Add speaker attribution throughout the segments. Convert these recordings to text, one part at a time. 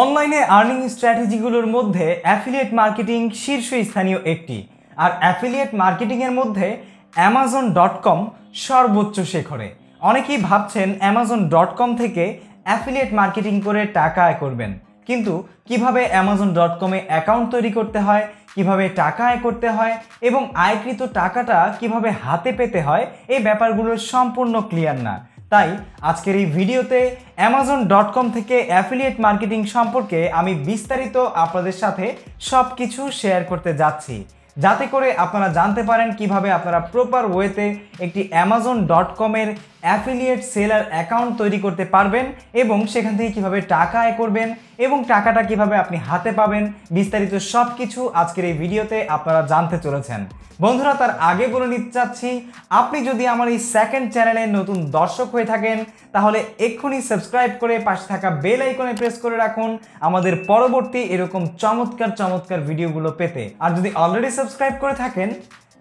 Speaker 1: অনলাইনে আর্নিং স্ট্র্যাটেজিগুলোর মধ্যে affiliate marketing শীর্ষস্থানীয় একটি। আর অ্যাফিলিয়েট মার্কেটিংয়ের মধ্যে অ্যামাজন ডট কম সর্বোচ্চ শেখরে। অনেকেই ভাবছেন অ্যামাজন ডট কম থেকে অ্যাফিলিয়েট মার্কেটিং করে টাকা আয় করবেন। কিন্তু কীভাবে অ্যামাজন ডট কমে অ্যাকাউন্ট তৈরি করতে হয়, কীভাবে টাকা আয় করতে হয় এবং আয়কৃত টাকাটা কীভাবে হাতে পেতে হয়, এই ব্যাপারগুলো সম্পূর্ণ ক্লিয়ার না। তাই আজকের এই ভিডিওতে অ্যামাজন ডট কম থেকে অ্যাফিলিয়েট মার্কেটিং সম্পর্কে আমি বিস্তারিত আপনাদের সাথে সব কিছু শেয়ার করতে যাচ্ছি। যাতে করে আপনারা জানতে পারেন কীভাবে আপনারা প্রপার ওয়েতে একটি অ্যামাজন ডট কমের অ্যাফিলিয়েট সেলার অ্যাকাউন্ট তৈরি করতে পারবেন এবং সেখান থেকে কীভাবে টাকা আয় করবেন এবং টাকাটা কীভাবে আপনি হাতে পাবেন, বিস্তারিত সব কিছু আজকের এই ভিডিওতে আপনারা জানতে চলেছেন। বন্ধুরা, তার আগে বলে নিতে চাচ্ছি, আপনি যদি আমার এই সেকেন্ড চ্যানেলে নতুন দর্শক হয়ে থাকেন, তাহলে এক্ষুনি সাবস্ক্রাইব করে পাশে থাকা বেল আইকনে প্রেস করে রাখুন। আমাদের পরবর্তী এরকম চমৎকার চমৎকার ভিডিওগুলো পেতে। আর যদি অলরেডি সাবস্ক্রাইব করে থাকেন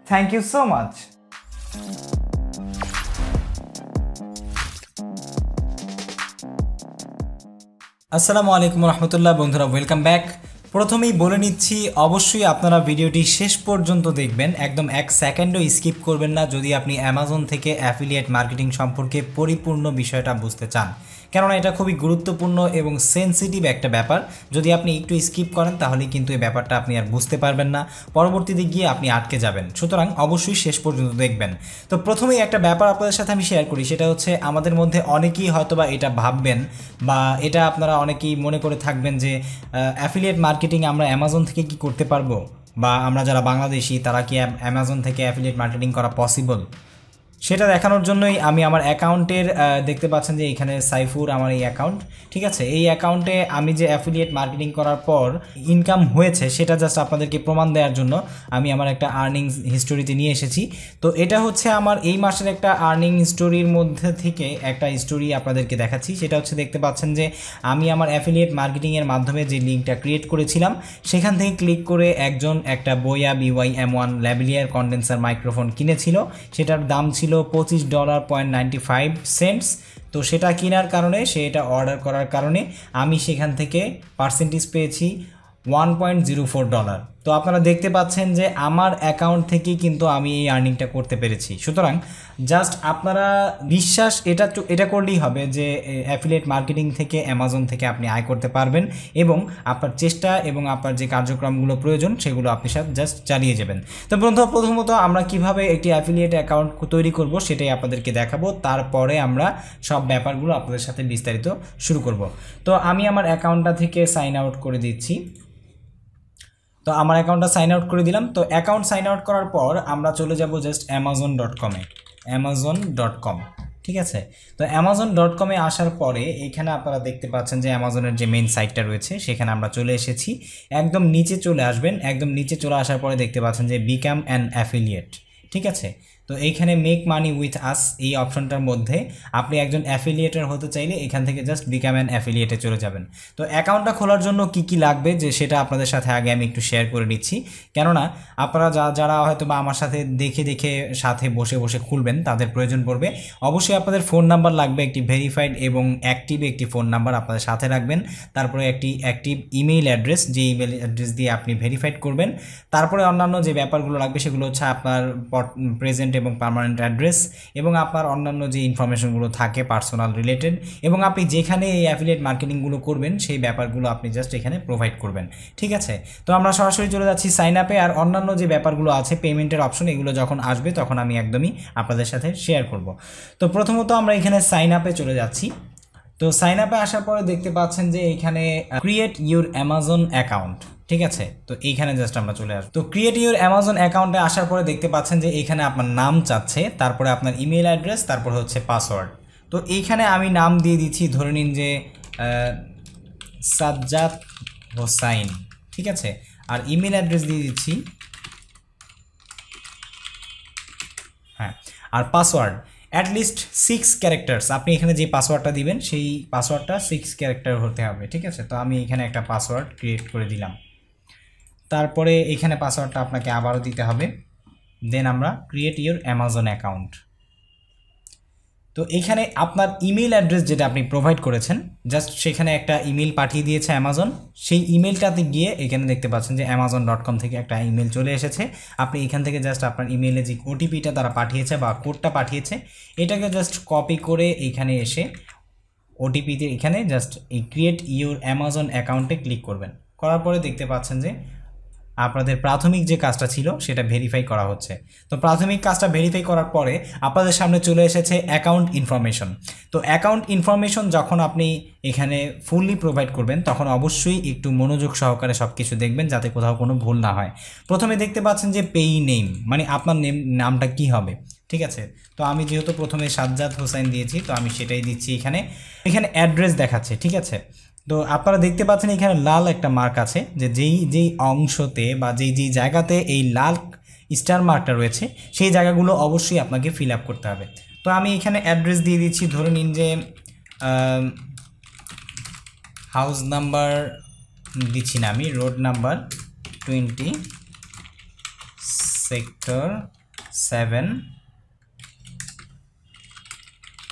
Speaker 1: থ্যাংক ইউ সো মাচ আসসালামু আলাইকুম রহমতুল্লাহ, বন্ধুরা ওয়েলকাম ব্যাক প্রথমেই বলে নিচ্ছি, অবশ্যই আপনারা ভিডিওটি শেষ পর্যন্ত দেখবেন, একদম এক সেকেন্ডও স্কিপ করবেন না যদি আপনি অ্যামাজন থেকে অ্যাফিলিয়েট মার্কেটিং সম্পর্কে পরিপূর্ণ বিষয়টা বুঝতে চান। কেননা এটা খুবই গুরুত্বপূর্ণ এবং সেন্সিটিভ একটা ব্যাপার। যদি আপনি একটু স্কিপ করেন তাহলে কিন্তু এই ব্যাপারটা আপনি আর বুঝতে পারবেন না। পরবর্তীতে গিয়ে আপনি আটকে যাবেন। সুতরাং অবশ্যই শেষ পর্যন্ত দেখবেন। তো প্রথমেই একটা ব্যাপার আপনাদের সাথে আমি শেয়ার করি, সেটা হচ্ছে আমাদের মধ্যে অনেকেই হয়তোবা এটা ভাববেন বা এটা আপনারা অনেকেই মনে করে থাকবেন যে অ্যাফিলিয়েট মার্কেটিং আমরা অ্যামাজন থেকে কি করতে পারব? বা আমরা যারা বাংলাদেশি, তারা কি অ্যামাজন থেকে অ্যাফিলিয়েট মার্কেটিং করা পসিবল সেটা দেখানোর জন্যই আমি আমার অ্যাকাউন্টের দেখতে পাচ্ছেন যে এখানে সাইফুর আমার এই অ্যাকাউন্ট। ঠিক আছে? এই অ্যাকাউন্টে আমি যে অ্যাফিলিয়েট মার্কেটিং করার পর ইনকাম হয়েছে, সেটা জাস্ট আপনাদেরকে প্রমাণ দেওয়ার জন্য আমি আমার একটা আর্নিং হিস্টোরিতে নিয়ে এসেছি। তো এটা হচ্ছে আমার এই মাসের একটা আর্নিং স্টোরির মধ্যে থেকে একটা স্টোরি আপনাদেরকে দেখাচ্ছি। সেটা হচ্ছে দেখতে পাচ্ছেন যে আমি আমার অ্যাফিলিয়েট মার্কেটিংয়ের মাধ্যমে যে লিঙ্কটা ক্রিয়েট করেছিলাম, সেখান থেকে ক্লিক করে একজন একটা Boya B Y M one ল্যাবিলিয়ার condenser microphone কিনেছিল। সেটার দাম ছিল ছিল পঁচিশ dollar point ninety five cents. তো সেটা কেনার কারণে, সে এটা অর্ডার করার কারণে আমি সেখান থেকে পার্সেন্টেজ পেয়েছি one point zero four dollar তো আপনারা দেখতে পাচ্ছেন যে আমার অ্যাকাউন্ট থেকেই কিন্তু আমি এই আর্নিংটা করতে পেরেছি। সুতরাং জাস্ট আপনারা বিশ্বাস এটা এটা করলেই হবে যে অ্যাফিলিয়েট মার্কেটিং থেকে অ্যামাজন থেকে আপনি আয় করতে পারবেন এবং আপনার চেষ্টা এবং আপনার যে কার্যক্রমগুলো প্রয়োজন সেগুলো আপনি জাস্ট চালিয়ে যাবেন। তো প্রথম প্রথমত আমরা কীভাবে একটি অ্যাফিলিয়েট অ্যাকাউন্ট তৈরি করব সেটাই আপনাদেরকে দেখাবো। তারপরে আমরা সব ব্যাপারগুলো আপনাদের সাথে বিস্তারিত শুরু করব। তো আমি আমার অ্যাকাউন্টটা থেকে সাইন আউট করে দিচ্ছি। তো আমার অ্যাকাউন্টটা সাইন আউট করে দিলাম। তো অ্যাকাউন্ট সাইন আউট করার পর আমরা চলে যাব জাস্ট অ্যামাজন ডট কমে অ্যামাজন ডট কম ঠিক আছে? তো অ্যামাজন ডট কমে আসার পরে এখানে আপনারা দেখতে পাচ্ছেন যে অ্যামাজনের যে মেইন সাইটটা রয়েছে, সেখানে আমরা চলে এসেছি। একদম নিচে চলে আসবেন, একদম নিচে চলে আসার পরে দেখতে পাচ্ছেন যে বিকাম অ্যান অ্যাফিলিয়েট ঠিক আছে? তো এইখানে মেক মানি উইথ আস এই অপশনটার মধ্যে আপনি একজন অ্যাফিলিয়েটার হতে চাইলে এখান থেকে জাস্ট বিকাম অ্যান অ্যাফিলিয়েটে চলে যাবেন। তো অ্যাকাউন্টটা খোলার জন্য কি কি লাগবে যে সেটা আপনাদের সাথে আগে আমি একটু শেয়ার করে নিচ্ছি। কেননা আপনারা যা, যারা হয়তো বা আমার সাথে দেখে দেখে, সাথে বসে বসে খুলবেন, তাদের প্রয়োজন পড়বে। অবশ্যই আপনাদের ফোন নাম্বার লাগবে একটি ভেরিফাইড এবং অ্যাক্টিভ একটি ফোন নাম্বার আপনাদের সাথে রাখবেন। তারপরে একটি অ্যাক্টিভ ইমেইল অ্যাড্রেস যে ইমেল অ্যাড্রেস দিয়ে আপনি ভেরিফাইড করবেন। তারপরে অন্যান্য যে ব্যাপারগুলো লাগবে সেগুলো হচ্ছে আপনার প্রেজেন্ট এবং পারমানেন্ট অ্যাড্রেস এবং আপনার অন্যান্য যে ইনফরমেশনগুলো থাকে পার্সোনাল রিলেটেড এবং আপনি যেখানে এই অ্যাফিলিয়েট মার্কেটিংগুলো করবেন, সেই ব্যাপারগুলো আপনি জাস্ট এখানে প্রোভাইড করবেন। ঠিক আছে? তো আমরা সরাসরি চলে যাচ্ছি সাইন আপে আর অন্যান্য যে ব্যাপারগুলো আছে পেমেন্টের অপশন এগুলো যখন আসবে তখন আমি একদমই আপনাদের সাথে শেয়ার করব। তো প্রথমত আমরা এখানে সাইন আপে চলে যাচ্ছি। তো সাইন আপে আসার পরে দেখতে পাচ্ছেন যে এখানে ক্রিয়েট ইউর অ্যামাজন অ্যাকাউন্ট ঠিক আছে? তো এইখানে জাস্ট আমরা চলে আসব। তো ক্রিয়েট ইউর অ্যামাজন অ্যাকাউন্টে আসার পরে দেখতে পাচ্ছেন যে এখানে আপনার নাম চাচ্ছে, তারপরে আপনার ইমেল অ্যাড্রেস তারপরে হচ্ছে পাসওয়ার্ড তো এইখানে আমি নাম দিয়ে দিচ্ছি, ধরে নিন যে সাজ্জাদ হোসাইন, ঠিক আছে? আর ইমেল অ্যাড্রেস দিয়ে দিচ্ছি হ্যাঁ আর password at least six characters আপনি এখানে যে পাসওয়ার্ডটা দিবেন, সেই পাসওয়ার্ডটা সিক্স ক্যারেক্টার হতে হবে, ঠিক আছে? তো আমি এখানে একটা পাসওয়ার্ড ক্রিয়েট করে দিলাম। তারপরে এখানে পাসওয়ার্ডটা আপনাকে আবারও দিতে হবে। দেন আমরা ক্রিয়েট ইউর অ্যামাজন অ্যাকাউন্ট তো এখানে আপনার ইমেল অ্যাড্রেস যেটা আপনি প্রোভাইড করেছেন জাস্ট সেখানে একটা ইমেল পাঠিয়ে দিয়েছে অ্যামাজন সেই ইমেলটাতে গিয়ে এখানে দেখতে পাচ্ছেন যে অ্যামাজন ডট কম থেকে একটা ইমেল চলে এসেছে। আপনি এখান থেকে জাস্ট আপনার ইমেলে যে ওটিপিটা তারা পাঠিয়েছে বা কোডটা পাঠিয়েছে, এটাকে জাস্ট কপি করে এইখানে এসে ওটিপিতে এখানে জাস্ট এই ক্রিয়েট ইউর অ্যামাজন অ্যাকাউন্টে ক্লিক করবেন। করার পরে দেখতে পাচ্ছেন যে আপনাদের প্রাথমিক যে কাজটা ছিল সেটা ভেরিফাই করা হচ্ছে। তো প্রাথমিক কাজটা ভেরিফাই করার পরে আপনাদের সামনে চলে এসেছে অ্যাকাউন্ট ইনফরমেশন তো অ্যাকাউন্ট ইনফরমেশন যখন আপনি এখানে ফুললি প্রোভাইড করবেন, তখন অবশ্যই একটু মনোযোগ সহকারে সব কিছু দেখবেন যাতে কোথাও কোনো ভুল না হয়। প্রথমে দেখতে পাচ্ছেন যে পেই নেম মানে আপনার নেম নামটা কি হবে? ঠিক আছে? তো আমি যেহেতু প্রথমে সাজ্জাদ হোসেন দিয়েছি, তো আমি সেটাই দিচ্ছি এখানে। এখানে অ্যাড্রেস দেখাচ্ছে, ঠিক আছে? তো আপনারা দেখতে পাচ্ছেন এখানে লাল একটা মার্ক আছে, যে যেই যেই অংশতে বা যেই যেই জায়গাতে এই লাল স্টার মার্কটা রয়েছে, সেই জায়গাগুলো অবশ্যই আপনাকে ফিল আপ করতে হবে। তো আমি এখানে অ্যাড্রেস দিয়ে দিচ্ছি, ধরে নিন যে হাউস নাম্বার দিচ্ছি না আমি road number twenty sector seven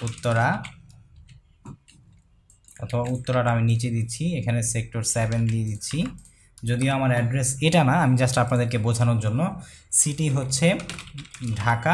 Speaker 1: Uttara অথবা উত্তরাটা আমি নিচে দিচ্ছি, এখানে সেক্টর সেভেন দিয়ে দিচ্ছি। যদিও আমার অ্যাড্রেস এটা না, আমি জাস্ট আপনাদেরকে বোঝানোর জন্য। সিটি হচ্ছে ঢাকা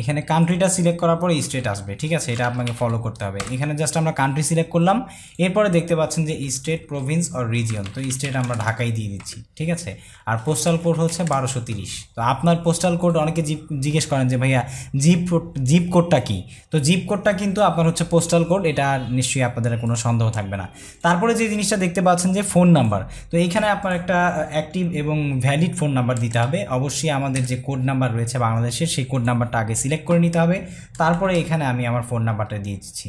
Speaker 1: এখানে কান্ট্রিটা সিলেক্ট করার পরে স্টেট আসবে, ঠিক আছে? এটা আপনাকে ফলো করতে হবে। এখানে জাস্ট আমরা কান্ট্রি সিলেক্ট করলাম, এরপরে দেখতে পাচ্ছেন যে স্টেট প্রভিন্স অর রিজিয়ন তো স্টেট আমরা ঢাকাই দিয়ে দিচ্ছি, ঠিক আছে? আর পোস্টাল কোড হচ্ছে বারোশো তিরিশ। তো আপনার পোস্টাল কোড অনেকে জিপ, জিজ্ঞেস করেন যে, ভাইয়া জিপ জিপ কোডটা কি? তো জিপ কোডটা কিন্তু আপনার হচ্ছে পোস্টাল কোড এটা নিশ্চয়ই আপনাদের কোনো সন্দেহ থাকবে না। তারপরে যে জিনিসটা দেখতে পাচ্ছেন যে ফোন নাম্বার তো এইখানে আপনার একটা অ্যাক্টিভ এবং ভ্যালিড ফোন নাম্বার দিতে হবে। অবশ্যই আমাদের যে কোড নাম্বার রয়েছে বাংলাদেশের, সেই কোড নাম্বারটা আগে সিলেক্ট করে নিতে হবে। তারপরে এখানে আমি আমার ফোন নাম্বারটা দিয়ে দিচ্ছি।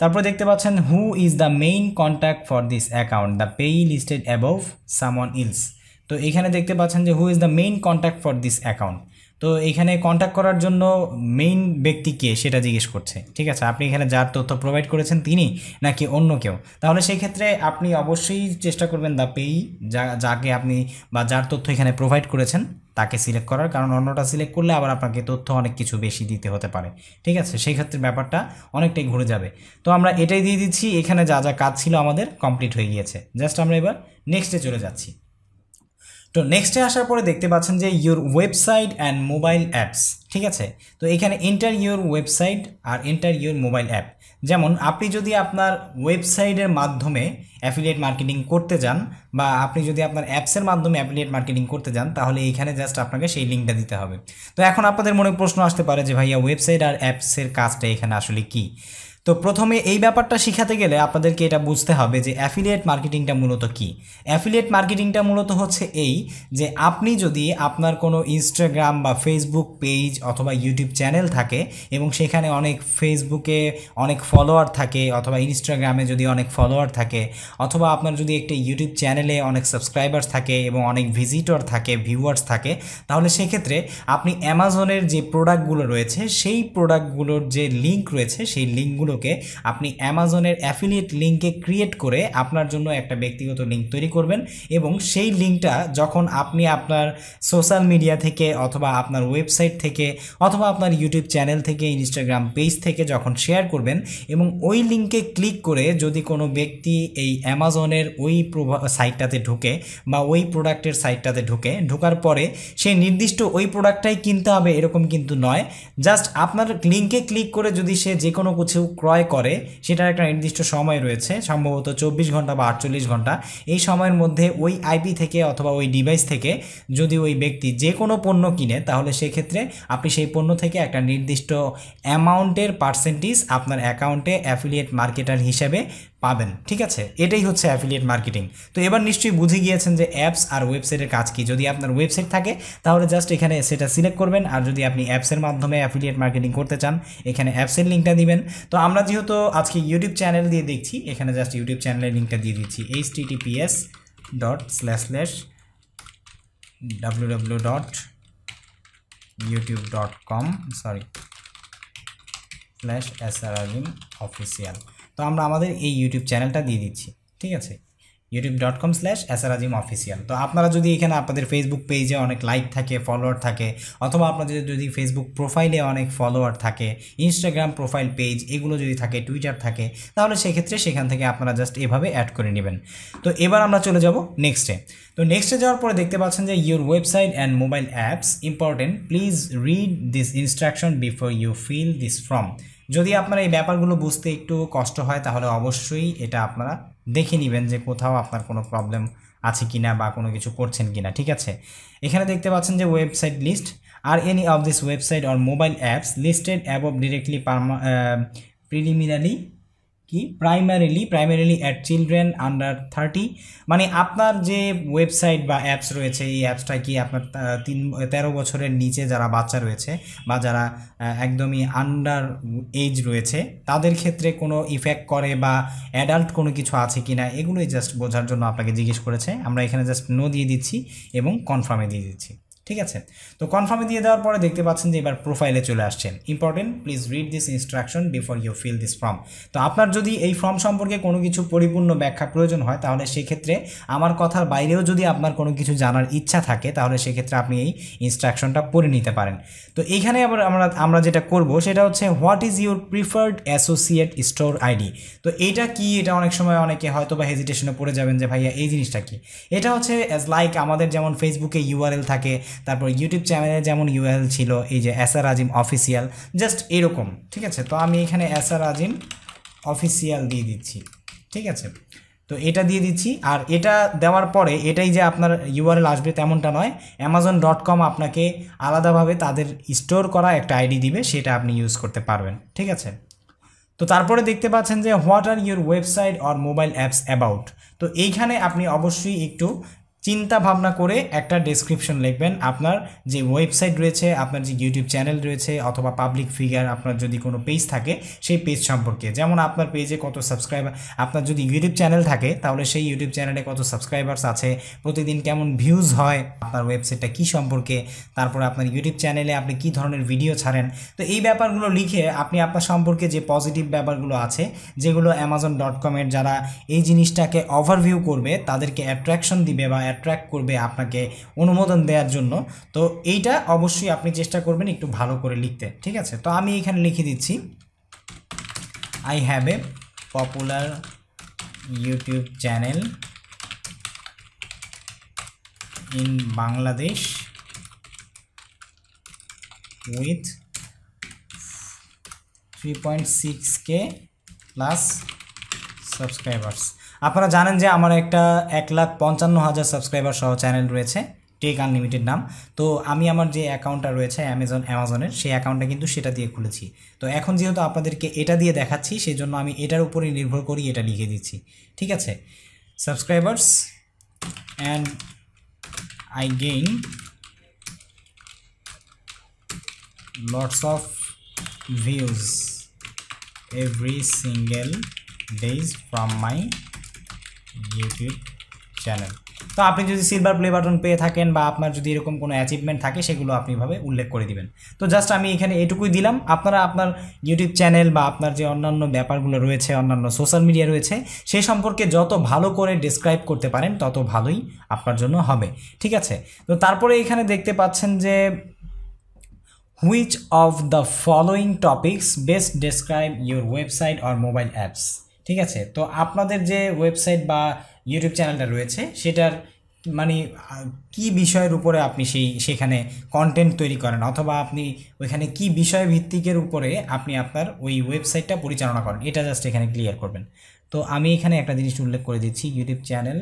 Speaker 1: তারপরে দেখতে পাচ্ছেন who is the main contact for this account the payee listed above someone else তো এখানে দেখতে পাচ্ছেন যে who is the main contact for this account তো এখানে কন্ট্যাক্ট করার জন্য মেইন ব্যক্তি কে সেটা জিজ্ঞেস করছে। ঠিক আছে? আপনি এখানে যার তথ্য প্রোভাইড করেছেন তিনি নাকি অন্য কেউ? তাহলে সেই ক্ষেত্রে আপনি অবশ্যই চেষ্টা করবেন দ্য পেই যা, যাকে আপনি বা যার তথ্য এখানে প্রোভাইড করেছেন, তাকে সিলেক্ট করার। কারণ অন্যটা সিলেক্ট করলে আবার আপনাকে তথ্য অনেক কিছু বেশি দিতে হতে পারে। ঠিক আছে? সেই ক্ষেত্রে ব্যাপারটা অনেকটাই ঘুরে যাবে। তো আমরা এটাই দিয়ে দিচ্ছি, এখানে যা যা কাজ ছিল আমাদের কমপ্লিট হয়ে গিয়েছে। জাস্ট আমরা এবার নেক্সটে চলে যাচ্ছি। তো নেক্সটে আসার পরে দেখতে পাচ্ছেন যে your website and mobile apps ঠিক আছে? তো এখানে এন্টার ইউর ওয়েবসাইট আর এন্টার ইউর মোবাইল অ্যাপ যেমন আপনি যদি আপনার ওয়েবসাইটের মাধ্যমে অ্যাফিলিয়েট মার্কেটিং করতে যান বা আপনি যদি আপনার অ্যাপসের মাধ্যমে অ্যাফিলিয়েট মার্কেটিং করতে যান, তাহলে এখানে জাস্ট আপনাকে সেই লিঙ্কটা দিতে হবে। তো এখন আপনাদের মনে প্রশ্ন আসতে পারে যে ভাইয়া ওয়েবসাইট আর অ্যাপসের কাজটা এখানে আসলে কী? তো প্রথমে এই ব্যাপারটা শিখাতে গেলে আপনাদেরকে এটা বুঝতে হবে যে অ্যাফিলিয়েট মার্কেটিংটা মূলত কি। অ্যাফিলিয়েট মার্কেটিংটা মূলত হচ্ছে এই যে আপনি যদি আপনার কোনো ইনস্টাগ্রাম বা ফেসবুক পেজ অথবা ইউটিউব চ্যানেল থাকে এবং সেখানে অনেক ফেসবুকে অনেক ফলোয়ার থাকে অথবা ইনস্টাগ্রামে যদি অনেক ফলোয়ার থাকে অথবা আপনার যদি একটি ইউটিউব চ্যানেলে অনেক সাবস্ক্রাইবার্স থাকে এবং অনেক ভিজিটর থাকে ভিউয়ার্স থাকে, তাহলে সেক্ষেত্রে আপনি অ্যামাজনের যে প্রোডাক্টগুলো রয়েছে, সেই প্রোডাক্টগুলোর যে লিঙ্ক রয়েছে, সেই লিঙ্কগুলো লিঙ্কগুলোকে আপনি অ্যামাজনের অ্যাফিলিয়েট লিঙ্কে ক্রিয়েট করে আপনার জন্য একটা ব্যক্তিগত লিঙ্ক তৈরি করবেন এবং সেই লিঙ্কটা যখন আপনি আপনার সোশ্যাল মিডিয়া থেকে অথবা আপনার ওয়েবসাইট থেকে অথবা আপনার ইউটিউব চ্যানেল থেকে ইনস্টাগ্রাম পেজ থেকে যখন শেয়ার করবেন এবং ওই লিঙ্কে ক্লিক করে যদি কোনো ব্যক্তি এই অ্যামাজনের ওই সাইটটাতে ঢুকে বা ওই প্রোডাক্টের সাইটটাতে ঢুকে, ঢোকার পরে সেই নির্দিষ্ট ওই প্রোডাক্টটাই কিনতে হবে এরকম কিন্তু নয়। জাস্ট আপনার লিঙ্কে ক্লিক করে যদি সে যে কোনো কিছু ক্রয় করে, সেটার একটা নির্দিষ্ট সময় রয়েছে, সম্ভবত চব্বিশ ঘণ্টা বা আটচল্লিশ ঘণ্টা। এই সময়ের মধ্যে ওই আইপি থেকে অথবা ওই ডিভাইস থেকে যদি ওই ব্যক্তি যে কোনো পণ্য কিনে, তাহলে সেক্ষেত্রে আপনি সেই পণ্য থেকে একটা নির্দিষ্ট অ্যামাউন্টের পার্সেন্টেজ আপনার অ্যাকাউন্টে অ্যাফিলিয়েট মার্কেটার হিসেবে পাবেন, ঠিক আছে? এটাই হচ্ছে অ্যাফিলিয়েট মার্কেটিং তো এবার নিশ্চয়ই বুঝে গিয়েছেন যে অ্যাপস আর ওয়েবসাইটের কাজ কি। যদি আপনার ওয়েবসাইট থাকে, তাহলে জাস্ট এখানে সেটা সিলেক্ট করবেন, আর যদি আপনি অ্যাপসের মাধ্যমে অ্যাফিলিয়েট মার্কেটিং করতে চান, এখানে অ্যাপসের লিঙ্কটা দিবেন। তো আমরা যেহেতু আজকে ইউটিউব চ্যানেল দিয়ে দেখছি, এখানে জাস্ট ইউটিউব চ্যানেলের লিঙ্কটা দিয়ে দিচ্ছি H T T P S dot slash slash W W dot YouTube dot com sorry slash S R official তো আমরা আমাদের এই ইউটিউব চ্যানেলটা দিয়ে দিচ্ছি, ঠিক আছে? ইউটিউব ডট কম স্ল্যাশ এসারাজিম অফিসিয়াল তো আপনারা যদি এখানে আপনাদের ফেসবুক পেজে অনেক লাইক থাকে ফলোয়ার থাকে, অথবা আপনাদের যদি ফেসবুক প্রোফাইলে অনেক ফলোয়ার থাকে ইনস্টাগ্রাম প্রোফাইল পেজ এগুলো যদি থাকে টুইটার থাকে, তাহলে সেক্ষেত্রে সেখান থেকে আপনারা জাস্ট এভাবে অ্যাড করে নেবেন। তো এবার আমরা চলে যাব নেক্সটে তো নেক্সটে যাওয়ার পরে দেখতে পাচ্ছেন যে your website and mobile apps important please read this instruction before you fill this form যদি আপনার এই ব্যাপারগুলো বুঝতে একটু কষ্ট হয়, তাহলে অবশ্যই এটা আপনারা দেখে নেবেন যে কোথাও আপনার কোনো প্রবলেম আছে কি না বা কোনো কিছু করছেন কি না ঠিক আছে? এখানে দেখতে পাচ্ছেন যে website list are any of this website or mobile apps listed above directly পারমা preliminary কি? Primarily primarily at children under thirty মানে আপনার যে ওয়েবসাইট বা অ্যাপস রয়েছে, এই অ্যাপসটা কি আপনার তিন, তেরো বছরের নিচে যারা বাচ্চা রয়েছে বা যারা একদমই আন্ডার এজ রয়েছে, তাদের ক্ষেত্রে কোনো ইফেক্ট করে বা অ্যাডাল্ট কোনো কিছু আছে কি না, এগুলোই জাস্ট বোঝার জন্য আপনাকে জিজ্ঞেস করেছে। আমরা এখানে জাস্ট নো দিয়ে দিচ্ছি এবং কনফার্মে দিয়ে দিচ্ছি। ঠিক আছে? তো কনফার্মে দিয়ে দেওয়ার পরে দেখতে পাচ্ছেন যে এবার প্রোফাইলে চলে আসছেন important please read this instruction before you fill this form তো আপনার যদি এই ফর্ম সম্পর্কে কোনো কিছু পরিপূর্ণ ব্যাখ্যা প্রয়োজন হয়, তাহলে সেক্ষেত্রে আমার কথার বাইরেও যদি আপনার কোনো কিছু জানার ইচ্ছা থাকে, তাহলে সেক্ষেত্রে আপনি এই ইনস্ট্রাকশনটা পড়ে নিতে পারেন। তো এইখানে আবার আমরা আমরা যেটা করব, সেটা হচ্ছে what is your preferred associate store ID তো এইটা কি? এটা অনেক সময় অনেকে হয়তো বা হেজিটেশনে পড়ে যাবেন যে, ভাইয়া, এই জিনিসটা কি? এটা হচ্ছে অ্যাজ লাইক আমাদের যেমন ফেসবুকে ইউআরএল থাকে তারপর ইউটিউব চ্যানেলে যেমন ইউএল ছিল, এই যে এসআর আজিম অফিসিয়াল জাস্ট এরকম, ঠিক আছে? তো আমি এখানে এসআর আজিম অফিসিয়াল দিয়ে দিচ্ছি, ঠিক আছে? তো এটা দিয়ে দিচ্ছি, আর এটা দেওয়ার পরে এটাই যে আপনার ইউআরএল আসবে তেমনটা নয় অ্যামাজন ডট কম আপনাকে আলাদাভাবে তাদের স্টোর করা একটা আইডি দিবে, সেটা আপনি ইউজ করতে পারবেন, ঠিক আছে? তো তারপরে দেখতে পাচ্ছেন যে what are your website or mobile apps about তো এইখানে আপনি অবশ্যই একটু চিন্তা ভাবনা করে একটা ডেসক্রিপশন লিখবেন। আপনার যে ওয়েবসাইট রয়েছে, আপনার যে ইউটিউব চ্যানেল রয়েছে, অথবা পাবলিক ফিগার আপনার যদি কোনো পেজ থাকে, সেই পেজ সম্পর্কে। যেমন আপনার পেজে কত সাবস্ক্রাইবার আপনার যদি ইউটিউব চ্যানেল থাকে, তাহলে সেই ইউটিউব চ্যানেলে কত সাবস্ক্রাইবার্স আছে, প্রতিদিন কেমন ভিউজ হয়, আপনার ওয়েবসাইটটা কী সম্পর্কে, তারপরে আপনার ইউটিউব চ্যানেলে আপনি কী ধরনের ভিডিও ছাড়েন। তো এই ব্যাপারগুলো লিখে আপনি আপনার সম্পর্কে যে পজিটিভ ব্যাপারগুলো আছে, যেগুলো অ্যামাজন ডট কমের যারা এই জিনিসটাকে ওভারভিউ করবে, তাদেরকে অ্যাট্রাকশন দিবে বা অ্যাট্রাক্ট করবে আপনাকে অনুমোদন দেওয়ার জন্য। তো এইটা অবশ্যই আপনি চেষ্টা করবেন একটু ভালো করে লিখতে, ঠিক আছে? তো আমি এখানে লিখে দিচ্ছি I have a popular YouTube channel in Bangladesh with three point six K plus subscribers আপনারা জানেন যে আমার একটা এক লাখ পঞ্চান্ন হাজার সাবস্ক্রাইবার সহ চ্যানেল রয়েছে টেক আনলিমিটেড নাম। তো আমি আমার যে অ্যাকাউন্টটা রয়েছে অ্যামাজন অ্যামাজনের সেই অ্যাকাউন্টটা কিন্তু সেটা দিয়ে খুলেছি। তো এখন যেহেতু আপনাদেরকে এটা দিয়ে দেখাচ্ছি সেই জন্য আমি এটার উপরেই নির্ভর করি, এটা লিখে দিচ্ছি। ঠিক আছে? Subscribers and I gain lots of views every single days from my YouTube channel তো আপনি যদি সিলভার প্লে বাটন পেয়ে থাকেন বা আপনার যদি এরকম কোনো অ্যাচিভমেন্ট থাকে, সেগুলো আপনিভাবে উল্লেখ করে দিবেন। তো জাস্ট আমি এখানে এটুকুই দিলাম। আপনারা আপনার ইউটিউব চ্যানেল বা আপনার যে অন্যান্য ব্যাপারগুলো রয়েছে, অন্যান্য সোশ্যাল মিডিয়া রয়েছে, সে সম্পর্কে যত ভালো করে ডিসক্রাইব করতে পারেন, তত ভালোই আপনার জন্য হবে। ঠিক আছে? তো তারপরে এখানে দেখতে পাচ্ছেন যে which of the following topics best describe your website or mobile apps ঠিক আছে? তো আপনাদের যে ওয়েবসাইট বা ইউটিউব চ্যানেলটা রয়েছে, সেটার মানে কি বিষয়ের উপরে আপনি সেই, সেখানে কন্টেন্ট তৈরি করেন? অথবা আপনি ওইখানে কি বিষয় ভিত্তিকের উপরে আপনি আপনার ওই ওয়েবসাইটটা পরিচালনা করেন? এটা জাস্ট এখানে ক্লিয়ার করবেন। তো আমি এখানে একটা জিনিস উল্লেখ করে দিচ্ছি ইউটিউব চ্যানেল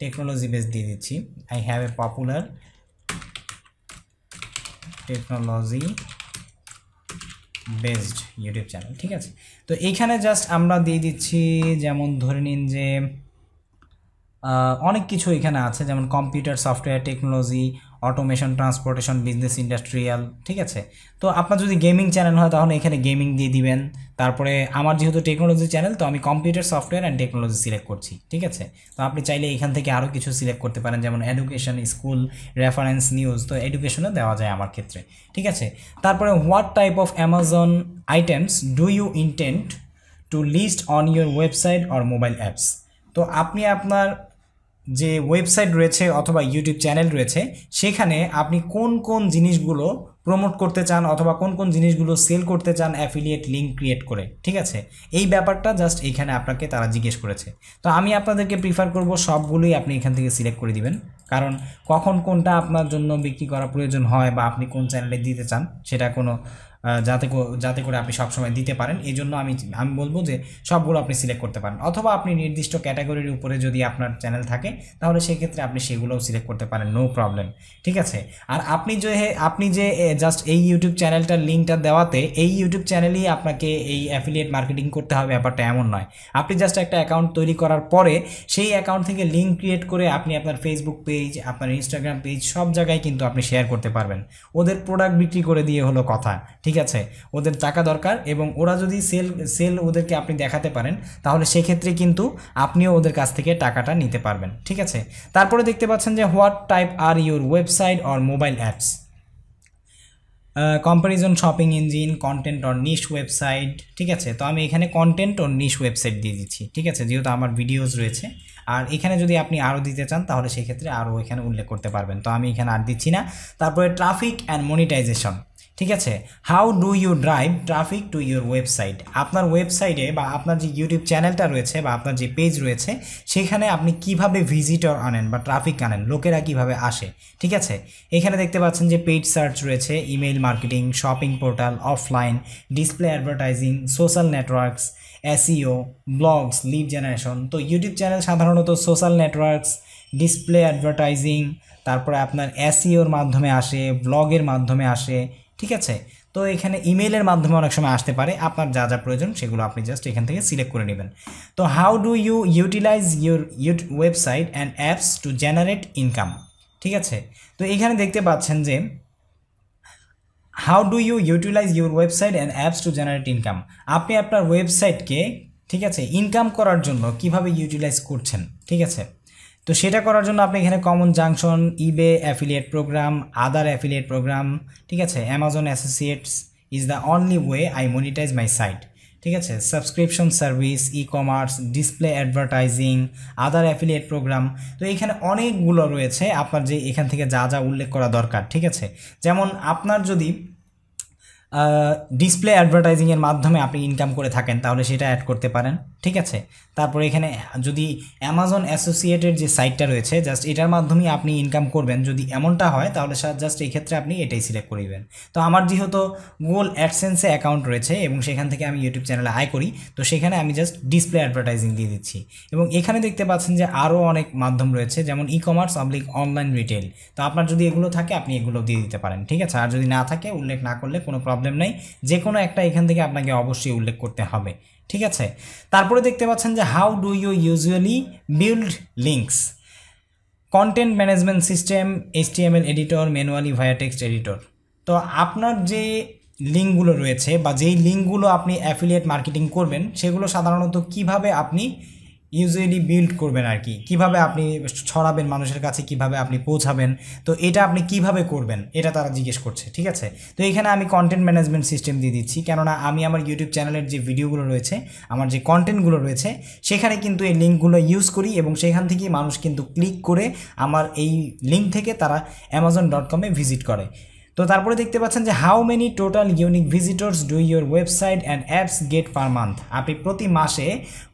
Speaker 1: টেকনোলজি বেস দিয়ে দিচ্ছি। I have a popular technology based YouTube channel ঠিক আছে? তো এইখানে জাস্ট আমরা দিয়ে দিচ্ছি, যেমন ধরে নিন যে অনেক কিছু এখানে আছে, যেমন computer software technology automation transportation business industrial ঠিক আছে? তো আপনার যদি গেমিং চ্যানেল হয়, তাহলে এখানে গেমিং দিয়ে দিবেন। তারপরে আমার যেহেতু টেকনোলজি চ্যানেল তো আমি computer software and technology select করছি, ঠিক আছে? তো আপনি চাইলে এখান থেকে আরও কিছু সিলেক্ট করতে পারেন, যেমন এডুকেশন স্কুল রেফারেন্স নিউজ তো এডুকেশনও দেওয়া যায় আমার ক্ষেত্রে, ঠিক আছে? তারপরে what type of Amazon items do you intend to list on your website or mobile apps তো আপনি আপনার যে ওয়েবসাইট রয়েছে অথবা ইউটিউব চ্যানেল রয়েছে, সেখানে আপনি কোন কোন জিনিসগুলো প্রমোট করতে চান অথবা কোন কোন জিনিসগুলো সেল করতে চান অ্যাফিলিয়েট লিঙ্ক ক্রিয়েট করে, ঠিক আছে? এই ব্যাপারটা জাস্ট এইখানে আপনাকে তারা জিজ্ঞেস করেছে। তো আমি আপনাদেরকে প্রিফার করব সবগুলোই আপনি এখান থেকে সিলেক্ট করে দিবেন। কারণ কখন কোনটা আপনার জন্য বিক্রি করা প্রয়োজন হয় বা আপনি কোন চ্যানেলে দিতে চান, সেটা কোনো যাতে যাতে করে আপনি সবসময় দিতে পারেন। এই জন্য আমি আমি বলব যে সবগুলো আপনি সিলেক্ট করতে পারেন। অথবা আপনি নির্দিষ্ট ক্যাটাগরির উপরে যদি আপনার চ্যানেল থাকে, তাহলে সেক্ষেত্রে আপনি সেগুলোও সিলেক্ট করতে পারেন নো প্রবলেম ঠিক আছে? আর আপনি যে আপনি যে জাস্ট এই ইউটিউব চ্যানেলটার লিঙ্কটা দেওয়াতে, এই ইউটিউব চ্যানেলই আপনাকে এই অ্যাফিলিয়েট মার্কেটিং করতে হবে, ব্যাপারটা এমন নয়। আপনি জাস্ট একটা অ্যাকাউন্ট তৈরি করার পরে, সেই অ্যাকাউন্ট থেকে লিঙ্ক ক্রিয়েট করে আপনি আপনার ফেসবুক পেজ আপনার ইনস্টাগ্রাম পেজ সব জায়গায় কিন্তু আপনি শেয়ার করতে পারবেন। ওদের প্রোডাক্ট বিক্রি করে দিয়ে হলো কথা। ঠিক ঠিক আছে? ওদের টাকা দরকার এবং ওরা যদি সেল সেল ওদেরকে আপনি দেখাতে পারেন, তাহলে সেক্ষেত্রে কিন্তু আপনিও ওদের কাছ থেকে টাকাটা নিতে পারবেন, ঠিক আছে? তারপরে দেখতে পাচ্ছেন যে what type are your website or mobile apps? Comparison shopping engine content or niche website ঠিক আছে? তো আমি এখানে কন্টেন্ট অর নিশ ওয়েবসাইট দিয়ে দিচ্ছি, ঠিক আছে? যেহেতু আমার ভিডিওস রয়েছে। আর এখানে যদি আপনি আরও দিতে চান, তাহলে সেক্ষেত্রে আরও এখানে উল্লেখ করতে পারবেন। তো আমি এখানে আর দিচ্ছি না। তারপরে ট্রাফিক অ্যান্ড মনিটাইজেশন ঠিক আছে? How do you drive traffic to your website আপনার ওয়েবসাইটে বা আপনার যে ইউটিউব চ্যানেলটা রয়েছে বা আপনার যে পেজ রয়েছে, সেখানে আপনি কীভাবে ভিজিটর আনেন বা ট্রাফিক আনেন, লোকেরা কীভাবে আসে, ঠিক আছে? এখানে দেখতে পাচ্ছেন যে পেজ সার্চ রয়েছে email marketing shopping portal offline display advertising social networks SEO blogs lead generation তো ইউটিউব চ্যানেল সাধারণত সোশ্যাল নেটওয়ার্কস ডিসপ্লে অ্যাডভার্টাইজিং তারপরে আপনার এসিওর মাধ্যমে আসে ব্লগের মাধ্যমে আসে ঠিক আছে? তো এখানে ইমেলের মাধ্যমে অনেক সময় আসতে পারে। আপনার যা যা প্রয়োজন সেগুলো আপনি জাস্ট এখান থেকে সিলেক্ট করে নেবেন। তো how do you utilize your you website and apps to generate income ঠিক আছে? তো এখানে দেখতে পাচ্ছেন যে how do you utilize your website and apps to generate income আপনি আপনার ওয়েবসাইটকে ঠিক আছে ইনকাম করার জন্য কীভাবে ইউটিলাইজ করছেন? ঠিক আছে? তো সেটা করার জন্য আপনি এখানে common junction eBay affiliate program other affiliate program ঠিক আছে? Amazon associates is the only way I monetize my site ঠিক আছে? Subscription service e commerce display advertising other affiliate program তো এখানে অনেকগুলো রয়েছে আপনার যে এখান থেকে যা যা উল্লেখ করা দরকার, ঠিক আছে? যেমন আপনার যদি ডিসপ্লে অ্যাডভার্টাইজিংয়ের মাধ্যমে আপনি ইনকাম করে থাকেন, তাহলে সেটা অ্যাড করতে পারেন, ঠিক আছে? তারপরে এখানে যদি অ্যামাজন অ্যাসোসিয়েটেড যে সাইটটা রয়েছে জাস্ট এটার মাধ্যমেই আপনি ইনকাম করবেন, যদি এমনটা হয়, তাহলে জাস্ট এই ক্ষেত্রে আপনি এটাই সিলেক্ট করিবেন তো আমার যেহেতু গুগল অ্যাডসেন্সে অ্যাকাউন্ট রয়েছে, এবং সেখান থেকে আমি ইউটিউব চ্যানেলে আয় করি, তো সেখানে আমি জাস্ট ডিসপ্লে অ্যাডভার্টাইজিং দিয়ে দিচ্ছি। এবং এখানে দেখতে পাচ্ছেন যে আরও অনেক মাধ্যম রয়েছে, যেমন e commerce oblique online retail তো আপনার যদি এগুলো থাকে, আপনি এগুলো দিয়ে দিতে পারেন, ঠিক আছে? আর যদি না থাকে, উল্লেখ না করলে কোনো প্রবলেম নেই। যে কোনো একটা এখান থেকে আপনাকে অবশ্যই উল্লেখ করতে হবে। ঠিক আছে? তারপরে দেখতে পাচ্ছেন যে how do you usually build links content management system HTML editor manually via text editor তো আপনার যে লিঙ্কগুলো রয়েছে বা যেই লিঙ্কগুলো আপনি অ্যাফিলিয়েট মার্কেটিং করবেন, সেগুলো সাধারণত কীভাবে আপনি ইউজুয়ালি বিল্ড করবেন আর কি। কীভাবে আপনি ছড়াবেন মানুষের কাছে, কীভাবে আপনি পৌঁছাবেন। তো এটা আপনি কীভাবে করবেন, এটা তারা জিজ্ঞেস করছে, ঠিক আছে? তো এখানে আমি কন্টেন্ট ম্যানেজমেন্ট সিস্টেম দিয়ে দিচ্ছি, কেননা আমি আমার ইউটিউব চ্যানেলের যে ভিডিওগুলো রয়েছে, আমার যে কন্টেন্টগুলো রয়েছে, সেখানে কিন্তু এই লিঙ্কগুলো ইউজ করি এবং সেখান থেকেই মানুষ কিন্তু ক্লিক করে আমার এই লিঙ্ক থেকে তারা অ্যামাজন ডট কমে ভিজিট করে। তো তারপরে দেখতে পাচ্ছেন যে how many total unique visitors do your website and apps get per month আপনি প্রতি মাসে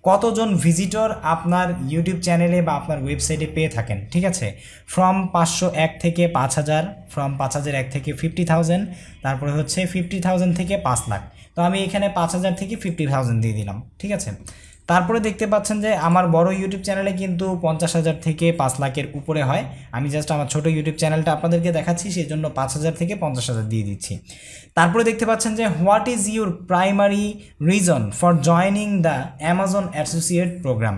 Speaker 1: কতজন ভিজিটর আপনার ইউটিউব চ্যানেলে বা আপনার ওয়েবসাইটে পেয়ে থাকেন? ঠিক আছে? ফ্রম পাঁচশো এক থেকে পাঁচ হাজার ফ্রম পাঁচ হাজার এক থেকে ফিফটি থাউজেন্ড তারপরে হচ্ছে ফিফটি থাউজেন্ড থেকে পাঁচ লাখ। তো আমি এখানে পাঁচ হাজার থেকে ফিফটি থাউজেন্ড দিয়ে দিলাম। ঠিক আছে? তারপরে দেখতে পাচ্ছেন যে আমার বড় ইউটিউব চ্যানেলে কিন্তু পঞ্চাশ হাজার থেকে পাঁচ লাখের উপরে হয়। আমি জাস্ট আমার ছোট ইউটিউব চ্যানেলটা আপনাদেরকে দেখাচ্ছি সেই জন্য পাঁচ হাজার থেকে পঞ্চাশ হাজার দিয়ে দিচ্ছি। তারপরে দেখতে পাচ্ছেন যে what is your primary reason for joining the Amazon associate program?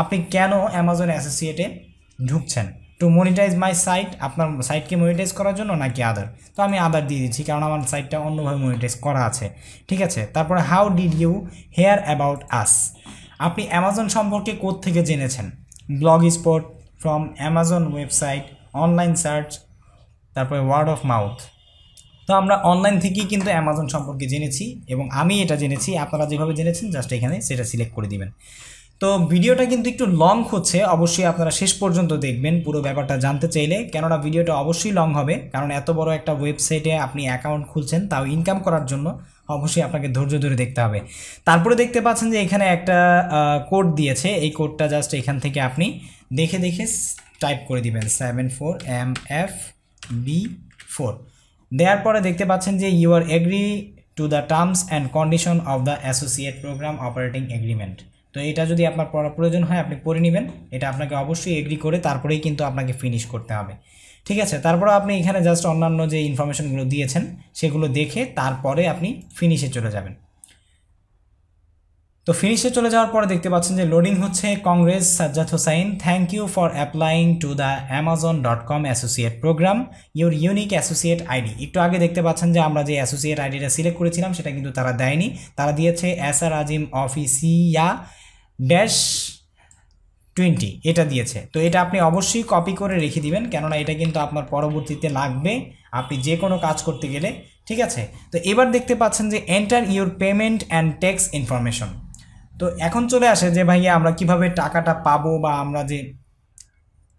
Speaker 1: আপনি কেন অ্যামাজন অ্যাসোসিয়েটে ঢুকছেন? টু মনিটাইজ মাই সাইট আপনার সাইটকে মনিটাইজ করার জন্য নাকি আদার তো আমি আদার দিয়ে দিচ্ছি, কারণ আমার সাইটটা অন্যভাবে মনিটাইজ করা আছে। ঠিক আছে, তারপরে how did you hear about us আপনি অ্যামাজন সম্পর্কে থেকে জেনেছেন? Blog spot, from Amazon website, online search, তারপরে ওয়ার্ড অফ মাউথ। তো আমরা অনলাইন থেকেই কিন্তু অ্যামাজন সম্পর্কে জেনেছি এবং আমি এটা জেনেছি, আপনারা যেভাবে জেনেছেন, জাস্ট এখানে সেটা সিলেক্ট করে দিবেন। তো ভিডিওটা কিন্তু একটু লং হচ্ছে, অবশ্যই আপনারা শেষ পর্যন্ত দেখবেন, পুরো ব্যাপারটা জানতে চাইলে। কেননা ভিডিওটা অবশ্যই লং হবে, কারণ এত বড় একটা ওয়েবসাইটে আপনি অ্যাকাউন্ট খুলছেন, তাও ইনকাম করার জন্য। অবশ্যই আপনাকে ধৈর্য ধরে দেখতে হবে। তারপরে দেখতে পাচ্ছেন যে এখানে একটা কোড দিয়েছে। এই কোডটা জাস্ট এখান থেকে আপনি দেখে দেখে টাইপ করে দিবেন। Seven four M F B four দেওয়ার পরে দেখতে পাচ্ছেন যে you are agree to the terms and condition of the associate program operating agreement তো এটা যদি আপনার পড়া প্রয়োজন হয়, আপনি পড়ে নেবেন। এটা আপনাকে অবশ্যই এগ্রি করে তারপরেই কিন্তু আপনাকে ফিনিশ করতে হবে। ঠিক আছে, তারপরে আপনি এখানে জাস্ট অন্যান্য যে ইনফরমেশনগুলো দিয়েছেন, সেগুলো দেখে তারপরে আপনি ফিনিশে চলে যাবেন। তো ফিনিশে চলে যাওয়ার পরে দেখতে পাচ্ছেন যে লোডিং হচ্ছে Congress Sajjad Hossain. Thank you for applying to the Amazon dot com associate program your unique associate ID একটু আগে দেখতে পাচ্ছেন যে আমরা যে অ্যাসোসিয়েট আইডিটা সিলেক্ট করেছিলাম, সেটা কিন্তু তারা দেয়নি। তারা দিয়েছে আর আজিম অফিসিয়া ড্যাশ টোয়েন্টি, এটা দিয়েছে। তো এটা আপনি অবশ্যই কপি করে রেখে দিবেন, কেননা এটা কিন্তু আপনার পরবর্তীতে লাগবে। আপনি যে কোনো কাজ করতে গেলে, ঠিক আছে? তো এবার দেখতে পাচ্ছেন যে enter your payment and tax information তো এখন চলে আসে যে ভাইয়া আমরা কীভাবে টাকাটা পাবো বা আমরা যে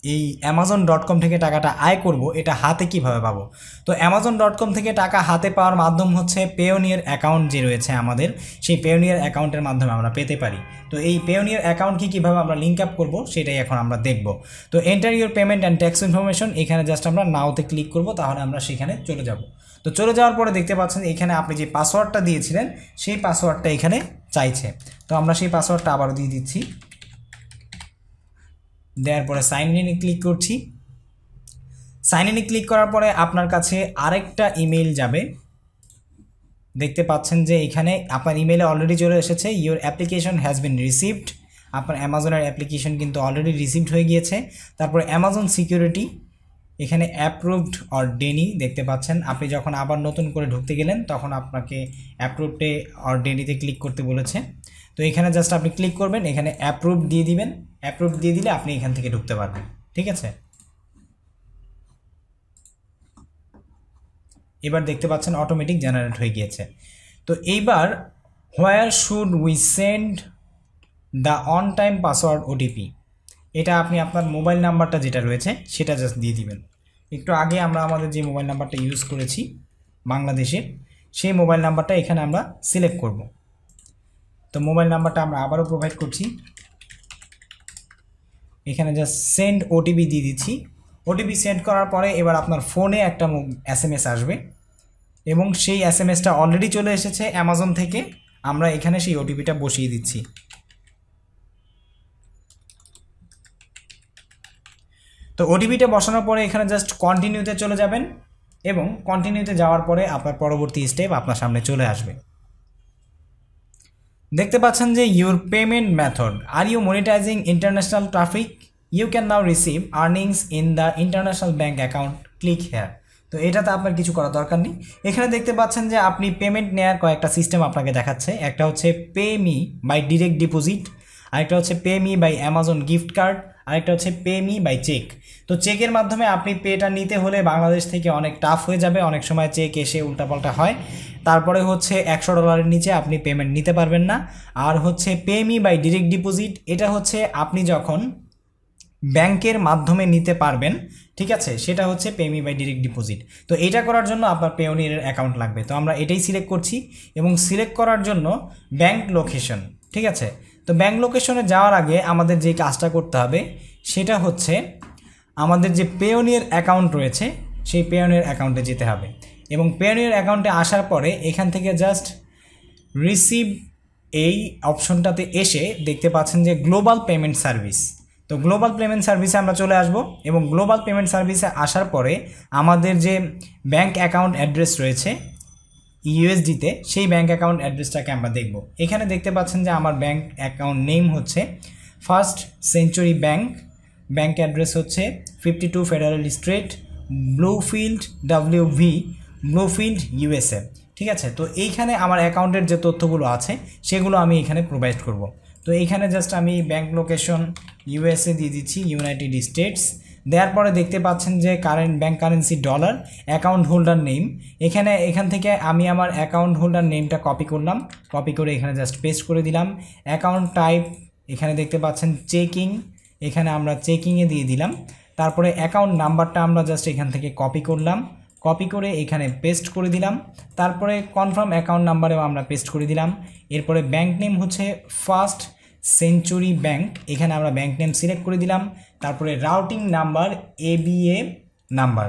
Speaker 1: এই অ্যামাজন ডট কম থেকে টাকাটা আয় করব, এটা হাতে কীভাবে পাবো? তো অ্যামাজন ডট কম থেকে টাকা হাতে পাওয়ার মাধ্যম হচ্ছে পেওনিয়ার অ্যাকাউন্ট যে রয়েছে আমাদের, সেই পেওনিয়ার অ্যাকাউন্টের মাধ্যমে আমরা পেতে পারি। তো এই পেওনিয়ার অ্যাকাউন্টকে কীভাবে আমরা লিঙ্ক আপ করব, সেটাই এখন আমরা দেখব। তো enter your payment and tax information এখানে জাস্ট আমরা নাওতে ক্লিক করব, তাহলে আমরা সেখানে চলে যাব। তো চলে যাওয়ার পরে দেখতে পাচ্ছেন এখানে আপনি যে পাসওয়ার্ডটা দিয়েছিলেন, সেই পাসওয়ার্ডটা এখানে চাইছে। তো আমরা সেই পাসওয়ার্ডটা আবারও দিয়ে দিচ্ছি। দেওয়ার পরে সাইন ইনে ক্লিক করছি। সাইন ইনে ক্লিক করার পরে আপনার কাছে আরেকটা ইমেল যাবে। দেখতে পাচ্ছেন যে এখানে আপনার ইমেলে অলরেডি চলে এসেছে your application has been received আপনার অ্যামাজনের অ্যাপ্লিকেশন কিন্তু অলরেডি রিসিভড হয়ে গিয়েছে। তারপরে অ্যামাজন সিকিউরিটি, এখানে অ্যাপ্রুভড অর ডেনি দেখতে পাচ্ছেন। আপনি যখন আবার নতুন করে ঢুকতে গেলেন, তখন আপনাকে অ্যাপ্রুভডে অর ডেনিতে ক্লিক করতে বলেছে। তো এখানে জাস্ট আপনি ক্লিক করবেন, এখানে অ্যাপ্রুভ দিয়ে দিবেন। অ্যাপ্রুভ দিয়ে দিলে আপনি এখান থেকে ঢুকতে পারবেন। ঠিক আছে? এবার দেখতে পাচ্ছেন অটোমেটিক জেনারেট হয়ে গিয়েছে। তো এইবার where should we send the one time password OTP এটা আপনি আপনার মোবাইল নাম্বারটা যেটা রয়েছে, সেটা জাস্ট দিয়ে দিবেন। একটু আগে আমরা আমাদের যে মোবাইল নাম্বারটা ইউজ করেছি বাংলাদেশের, সেই মোবাইল নাম্বারটা এখানে আমরা সিলেক্ট করব। তো মোবাইল নাম্বারটা আমরা আবারও প্রোভাইড করছি। এখানে জাস্ট সেন্ড ওটিপি দিয়ে দিচ্ছি। ওটিপি সেন্ড করার পরে এবার আপনার ফোনে একটা এস এম এস আসবে। এবং সেই এস এম এসটা অলরেডি চলে এসেছে অ্যামাজন থেকে। আমরা এখানে সেই ওটিপিটা বসিয়ে দিচ্ছি। তো ওটিপিটা বসানোর পরে এখানে জাস্ট কন্টিনিউতে চলে যাবেন। এবং কন্টিনিউতে যাওয়ার পরে আপনার পরবর্তী স্টেপ আপনার সামনে চলে আসবে। দেখতে পাচ্ছেন যে your payment method are you monetising international traffic you can now receive earnings in the international bank account click here তো এটাতে আপনার কিছু করার দরকার নেই। এখানে দেখতে পাচ্ছেন যে আপনি পেমেন্ট নেওয়ার কয়েকটা সিস্টেম আপনাকে দেখাচ্ছে। একটা হচ্ছে pay me by direct deposit আরেকটা হচ্ছে pay me by Amazon gift card আরেকটা হচ্ছে পে মি বাই চেক তো চেকের মাধ্যমে আপনি পেটা নিতে হলে বাংলাদেশ থেকে অনেক টাফ হয়ে যাবে। অনেক সময় চেক এসে উল্টাপাল্টা হয়। তারপরে হচ্ছে একশো ডলারের নিচে আপনি পেমেন্ট নিতে পারবেন না। আর হচ্ছে pay me by direct deposit এটা হচ্ছে আপনি যখন ব্যাংকের মাধ্যমে নিতে পারবেন, ঠিক আছে? সেটা হচ্ছে পেমি বাই ডিরেক্ট ডিপোজিট তো এটা করার জন্য আপনার পেওনিয়ারের অ্যাকাউন্ট লাগবে। তো আমরা এটাই সিলেক্ট করছি এবং সিলেক্ট করার জন্য ব্যাংক লোকেশন ঠিক আছে? তো ব্যাংক লোকেশনে যাওয়ার আগে আমাদের যে কাজটা করতে হবে, সেটা হচ্ছে আমাদের যে পেওনিয়ার অ্যাকাউন্ট রয়েছে, সেই পেওনিয়ার অ্যাকাউন্টে যেতে হবে। এবং পেওনিয়ার অ্যাকাউন্টে আসার পরে এখান থেকে জাস্ট রিসিভ এই অপশনটাতে এসে দেখতে পাচ্ছেন যে গ্লোবাল পেমেন্ট সার্ভিস তো গ্লোবাল পেমেন্ট সার্ভিসে আমরা চলে আসব এবং গ্লোবাল পেমেন্ট সার্ভিসে আসার পরে আমাদের যে ব্যাংক অ্যাকাউন্ট অ্যাড্রেস রয়েছে ইউএসডিতে সেই ব্যাঙ্ক অ্যাকাউন্ট অ্যাড্রেসটাকে আমরা দেখব। এখানে দেখতে পাচ্ছেন যে আমার ব্যাঙ্ক অ্যাকাউন্ট নেম হচ্ছে first century bank bank address হচ্ছে fifty two federal street Bluefield W V Bluefield USA ঠিক আছে? তো এইখানে আমার অ্যাকাউন্টের যে তথ্যগুলো আছে, সেগুলো আমি এখানে প্রোভাইড করব। তো এইখানে জাস্ট আমি ব্যাংক লোকেশন ইউএসএ দিয়ে দিচ্ছি ইউনাইটেড স্টেটস দেওয়ার পরে দেখতে পাচ্ছেন যে current bank currency dollar account holder name এখানে, এখান থেকে আমি আমার অ্যাকাউন্ট হোল্ডার নেমটা কপি করলাম। কপি করে এখানে জাস্ট পেস্ট করে দিলাম। অ্যাকাউন্ট টাইপ এখানে দেখতে পাচ্ছেন চেকিং এখানে আমরা চেকিংয়ে দিয়ে দিলাম। তারপরে অ্যাকাউন্ট নাম্বারটা আমরা জাস্ট এখান থেকে কপি করলাম। কপি করে এখানে পেস্ট করে দিলাম। তারপরে কনফার্ম অ্যাকাউন্ট নাম্বারেও আমরা পেস্ট করে দিলাম। এরপরে ব্যাঙ্ক নেম হচ্ছে ফার্স্ট সেঞ্চুরি ব্যাংক এখানে আমরা ব্যাঙ্ক নেম সিলেক্ট করে দিলাম। তারপরে রাউটিং নাম্বার এবিএ নাম্বার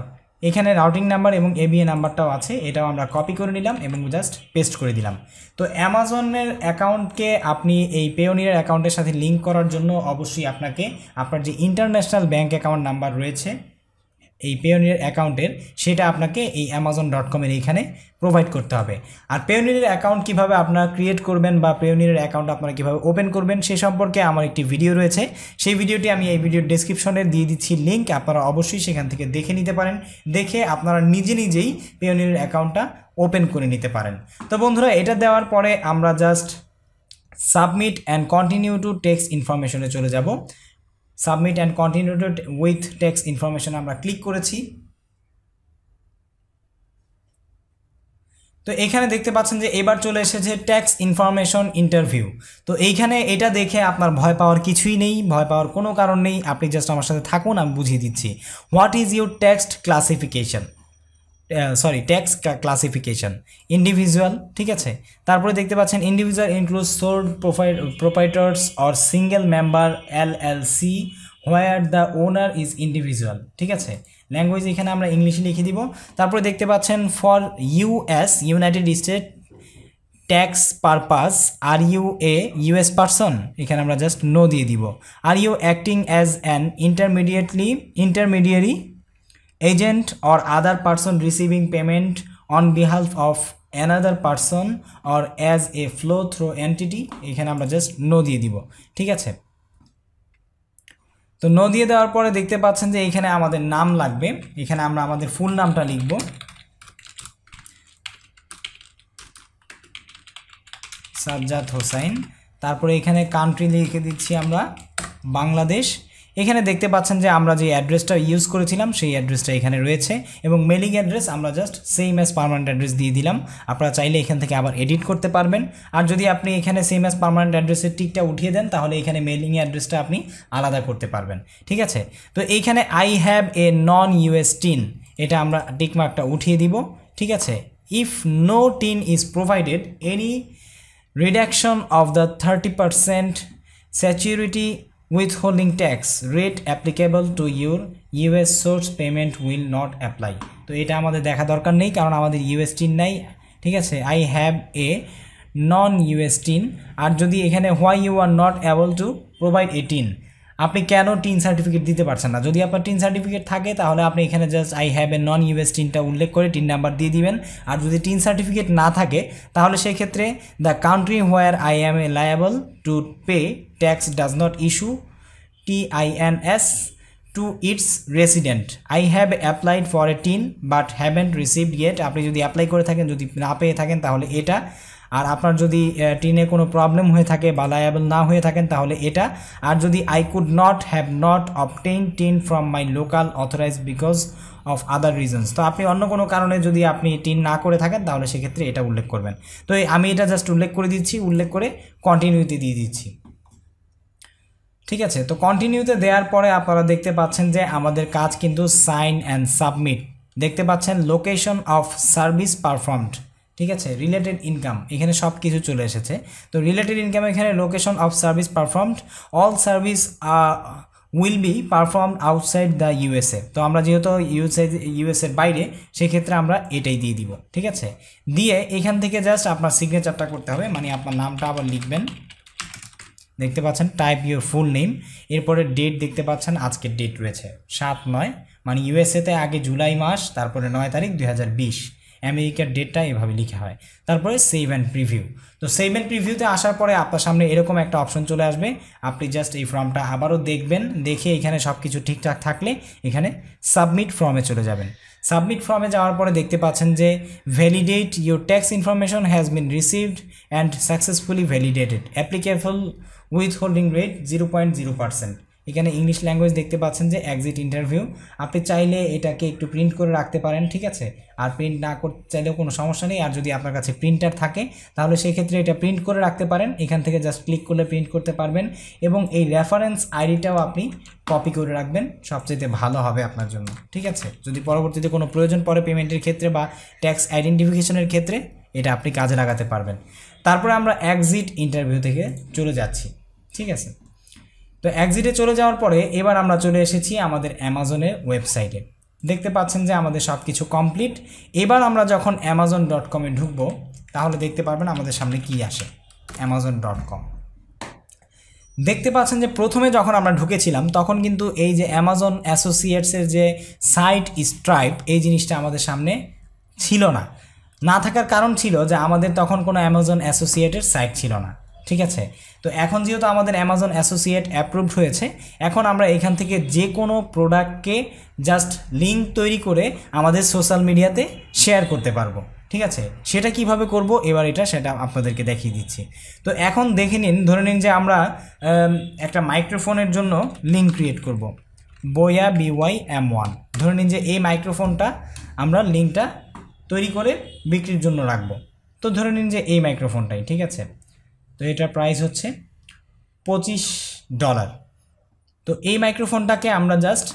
Speaker 1: এখানে রাউটিং নাম্বার এবং এবিএ নাম্বারটাও আছে। এটাও আমরা কপি করে নিলাম এবং জাস্ট পেস্ট করে দিলাম। তো অ্যামাজনের অ্যাকাউন্টকে আপনি এই পেওনিয়ার অ্যাকাউন্টের সাথে লিঙ্ক করার জন্য অবশ্যই আপনাকে আপনার যে ইন্টারন্যাশনাল ব্যাঙ্ক অ্যাকাউন্ট নাম্বার রয়েছে এই পেওনিয়ার অ্যাকাউন্টের, সেটা আপনাকে এই অ্যামাজন ডট কমের এইখানে প্রোভাইড করতে হবে। আর পেওনিয়ার অ্যাকাউন্ট কীভাবে আপনারা ক্রিয়েট করবেন বা পেওনিয়ার অ্যাকাউন্ট আপনারা কীভাবে ওপেন করবেন, সে সম্পর্কে আমার একটি ভিডিও রয়েছে। সেই ভিডিওটি আমি এই ভিডিওর ডিসক্রিপশনে দিয়ে দিচ্ছি লিঙ্ক আপনারা অবশ্যই সেখান থেকে দেখে নিতে পারেন। দেখে আপনারা নিজে নিজেই পেওনিয়ার অ্যাকাউন্টটা ওপেন করে নিতে পারেন। তো বন্ধুরা, এটা দেওয়ার পরে আমরা just submit and continue to text ইনফরমেশনে চলে যাব। Submit and continue with text information আমরা ক্লিক করেছি। তো এখানে দেখতে পাচ্ছেন যে এবার চলে এসেছে ট্যাক্স ইনফরমেশন ইন্টারভিউ তো এইখানে এটা দেখে আপনার ভয় পাওয়ার কিছুই নেই, ভয় পাওয়ার কোনো কারণ নেই। আপনি জাস্ট আমার সাথে থাকুন, আমি বুঝিয়ে দিচ্ছি। What is your taxed classification sorry tax classification individual ঠিক আছে? তারপরে দেখতে পাচ্ছেন individual include sold প্রোফাই proprietors or single member L L C where the owner is individual ঠিক আছে? ল্যাঙ্গুয়েজ এখানে আমরা ইংলিশে লিখে দিব। তারপরে দেখতে পাচ্ছেন for US United State tax purpose are you a US person এখানে আমরা জাস্ট নো দিয়ে দিব। Are you acting as an intermediately intermediary agent or other person receiving payment on behalf of another person or as a flow through entity, এখানে আমরা just no দিয়ে দিব, ঠিক আছে? তো নো দিয়ে দেওয়ার পরে দেখতে পাচ্ছেন যে এখানে আমাদের নাম লাগবে, এখানে আমরা আমাদের ফুল নামটা লিখব। সাজ্জাদ হোসাইন, তারপরে এখানে কান্ট্রি লিখে দিচ্ছি আমরা বাংলাদেশ। এখানে দেখতে পাচ্ছেন যে আমরা যে অ্যাড্রেসটা ইউজ করেছিলাম, সেই অ্যাড্রেসটা এখানে রয়েছে এবং মেলিং অ্যাড্রেস আমরা just same as permanent address দিয়ে দিলাম। আপনারা চাইলে এখান থেকে আবার এডিট করতে পারবেন। আর যদি আপনি এখানে সেম অ্যাজ পারমানেন্ট অ্যাড্রেসের টিকটা উঠিয়ে দেন, তাহলে এখানে মেলিং অ্যাড্রেসটা আপনি আলাদা করতে পারবেন। ঠিক আছে? তো এইখানে I have a non US TIN এটা আমরা টিকমার্কটা উঠিয়ে দিব। ঠিক আছে? If no TIN is provided any reduction of the thirty percent স্যাচুরিটি withholding tax rate applicable to your US source payment will not apply. তো এটা আমাদের দেখা দরকার নেই, কারণ আমাদের ইউএস টিন নাই, ঠিক আছে? I have a non US TIN আর যদি এখানে why you are not able to provide a TIN আপনি কেন টিন সার্টিফিকেট দিতে পারছেন না? যদি আপনার টিন সার্টিফিকেট থাকে, তাহলে আপনি এখানে just I have a non US টিনটা উল্লেখ করে টিন নাম্বার দিয়ে দিবেন। আর যদি টিন সার্টিফিকেট না থাকে, তাহলে সেই ক্ষেত্রে the country where I am a liable to pay tax does not issue as to its resident I have applied for a TIN but haven't received yet আপনি যদি অ্যাপ্লাই করে থাকেন, যদি না পেয়ে থাকেন, তাহলে এটা আর আপনার যদি টিনে কোনো প্রবলেম হয়ে থাকে বা লায়াবল না হয়ে থাকেন, তাহলে এটা। আর যদি I could not have not obtain TIN from my local authorise because of other reasons তো আপনি অন্য কোনো কারণে যদি আপনি টিন না করে থাকেন, তাহলে সেক্ষেত্রে এটা উল্লেখ করবেন। তো আমি এটা জাস্ট উল্লেখ করে দিচ্ছি, উল্লেখ করে কন্টিনিউতে দিয়ে দিচ্ছি। ঠিক আছে? তো কন্টিনিউতে দেওয়ার পরে আপনারা দেখতে পাচ্ছেন যে আমাদের কাজ কিন্তু সাইন অ্যান্ড সাবমিট দেখতে পাচ্ছেন লোকেশন অফ সার্ভিস পারফর্মড ঠিক আছে? রিলেটেড ইনকাম এখানে সব কিছু চলে এসেছে। তো রিলেটেড ইনকাম এখানে location of service performed all service will be perform outside the USA তো আমরা যেহেতু ইউএসএ ইউএসএর বাইরে, সেক্ষেত্রে আমরা এটাই দিয়ে দিব, ঠিক আছে? দিয়ে এখান থেকে জাস্ট আপনার সিগনেচারটা করতে হবে মানে আপনার নামটা আবার লিখবেন। দেখতে পাচ্ছেন টাইপ ইউর ফুল নেম এরপরে ডেট দেখতে পাচ্ছেন, আজকের ডেট রয়েছে। সাত নয় মানে ইউএসএতে আগে জুলাই মাস, তারপরে নয় তারিখ দু হাজার বিশ। আমেরিকার ডেটটা এভাবে লিখা হয়। তারপরে সেভ অ্যান্ড প্রিভিউ তো সেভ অ্যান্ড প্রিভিউতে আসার পরে আপনার সামনে এরকম একটা অপশন চলে আসবে। আপনি জাস্ট এই ফর্মটা আবারও দেখবেন, দেখে এখানে সব কিছু ঠিকঠাক থাকলে এখানে সাবমিট ফর্মে চলে যাবেন। সাবমিট ফর্মে যাওয়ার পরে দেখতে পাচ্ছেন যে validate your tax information has been received and successfully validated applicable with holding rate zero point zero percent এখানে ইংলিশ ল্যাঙ্গুয়েজ দেখতে পাচ্ছেন যে এক্সিট ইন্টারভিউ আপনি চাইলে এটাকে একটু প্রিন্ট করে রাখতে পারেন, ঠিক আছে? আর প্রিন্ট না করতে চাইলেও কোনো সমস্যা নেই। আর যদি আপনার কাছে প্রিন্টার থাকে, তাহলে সেই ক্ষেত্রে এটা প্রিন্ট করে রাখতে পারেন। এখান থেকে জাস্ট ক্লিক করলে প্রিন্ট করতে পারবেন। এবং এই রেফারেন্স আইডিটাও আপনি কপি করে রাখবেন। সবচেয়ে ভালো হবে আপনার জন্য, ঠিক আছে? যদি পরবর্তীতে কোনো প্রয়োজন পড়ে পেমেন্টের ক্ষেত্রে বা ট্যাক্স আইডেন্টিফিকেশনের ক্ষেত্রে, এটা আপনি কাজে লাগাতে পারবেন। তারপরে আমরা এক্সিট ইন্টারভিউ থেকে চলে যাচ্ছি, ঠিক আছে? তো এক্সিটে চলে যাওয়ার পরে এবার আমরা চলে এসেছি আমাদের অ্যামাজনের ওয়েবসাইটে দেখতে পাচ্ছেন যে আমাদের সব কিছু কমপ্লিট এবার আমরা যখন অ্যামাজন ডট কমে ঢুকবো, তাহলে দেখতে পারবেন আমাদের সামনে কি আসে। অ্যামাজন ডট কম দেখতে পাচ্ছেন যে প্রথমে যখন আমরা ঢুকেছিলাম, তখন কিন্তু এই যে অ্যামাজন অ্যাসোসিয়েটসের যে সাইট স্ট্রাইপ এই জিনিসটা আমাদের সামনে ছিল না। না থাকার কারণ ছিল যে আমাদের তখন কোনো অ্যামাজন অ্যাসোসিয়েটের সাইট ছিল না। ঠিক আছে? তো এখন যেহেতু আমাদের অ্যামাজন অ্যাসোসিয়েট অ্যাপ্রুভড হয়েছে, এখন আমরা এখান থেকে যে কোনো প্রোডাক্টকে জাস্ট লিঙ্ক তৈরি করে আমাদের সোশ্যাল মিডিয়াতে শেয়ার করতে পারব। ঠিক আছে? সেটা কীভাবে করব? এবার এটা সেটা আপনাদেরকে দেখিয়ে দিচ্ছি। তো এখন দেখে নিন, ধরে নিন যে আমরা একটা মাইক্রোফোনের জন্য লিঙ্ক ক্রিয়েট করব। বয়া বিওয়াই এম ওয়ান ধরে নিন যে এই মাইক্রোফোনটা আমরা লিঙ্কটা তৈরি করে বিক্রির জন্য রাখব। তো ধরে নিন যে এই মাইক্রোফোনটাই ঠিক আছে? তো এটার প্রাইস হচ্ছে পঁচিশ ডলার তো এই মাইক্রোফোনটাকে আমরা জাস্ট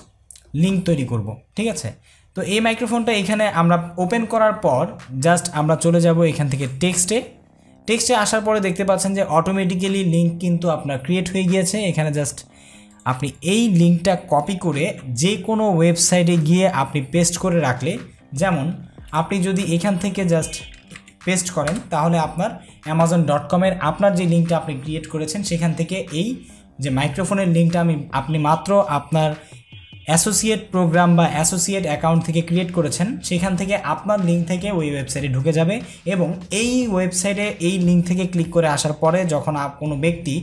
Speaker 1: লিঙ্ক তৈরি করব, ঠিক আছে? তো এই মাইক্রোফোনটা এখানে আমরা ওপেন করার পর জাস্ট আমরা চলে যাব এখান থেকে টেক্সটে টেক্সটে আসার পরে দেখতে পাচ্ছেন যে অটোমেটিক্যালি লিঙ্ক কিন্তু আপনার ক্রিয়েট হয়ে গিয়েছে। এখানে জাস্ট আপনি এই লিঙ্কটা কপি করে যে কোনো ওয়েবসাইটে গিয়ে আপনি পেস্ট করে রাখলে, যেমন আপনি যদি এখান থেকে জাস্ট পেস্ট করেন, তাহলে আপনার অ্যামাজন ডট কমের আপনার যে লিঙ্কটা আপনি ক্রিয়েট করেছেন, সেখান থেকে এই যে মাইক্রোফোনের লিঙ্কটা আমি, আপনি মাত্র আপনার অ্যাসোসিয়েট প্রোগ্রাম বা অ্যাসোসিয়েট অ্যাকাউন্ট থেকে ক্রিয়েট করেছেন, সেখান থেকে আপনার লিঙ্ক থেকে ওই ওয়েবসাইটে ঢুকে যাবে এবং এই ওয়েবসাইটে এই লিঙ্ক থেকে ক্লিক করে আসার পরে যখন কোনো ব্যক্তি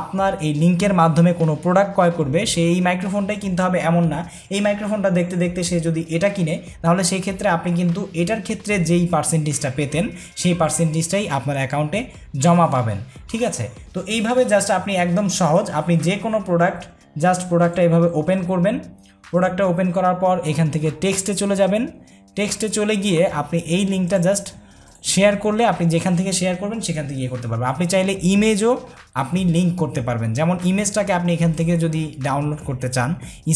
Speaker 1: আপনার এই লিঙ্কের মাধ্যমে কোনো প্রোডাক্ট ক্রয় করবে, সে এই মাইক্রোফোনটাই কিনতে হবে এমন না। এই মাইক্রোফোনটা দেখতে দেখতে সে যদি এটা কিনে, তাহলে সেই ক্ষেত্রে আপনি কিন্তু এটার ক্ষেত্রে যেই পার্সেন্টেজটা পেতেন, সেই পার্সেন্টেজটাই আপনার অ্যাকাউন্টে জমা পাবেন। ঠিক আছে? তো এইভাবে জাস্ট আপনি একদম সহজ, আপনি যে কোনো প্রোডাক্ট, জাস্ট প্রোডাক্টটা এভাবে ওপেন করবেন প্রোডাক্টটা ওপেন করার পর এখান থেকে টেক্সটে চলে যাবেন। টেক্সটে চলে গিয়ে আপনি এই লিঙ্কটা জাস্ট শেয়ার করলে আপনি যেখান থেকে শেয়ার করবেন সেখান থেকে ইয়ে করতে পারবেন। আপনি চাইলে ইমেজও আপনি লিঙ্ক করতে পারবেন। যেমন ইমেজটাকে আপনি এখান থেকে যদি ডাউনলোড করতে চান